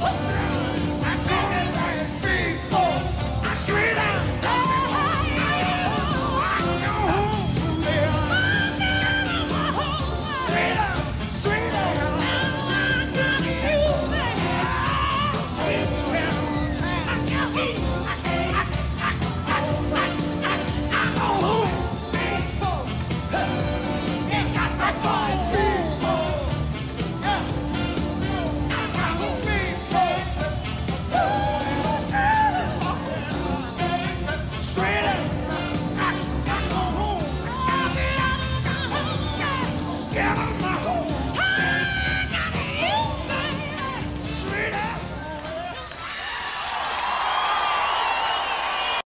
What?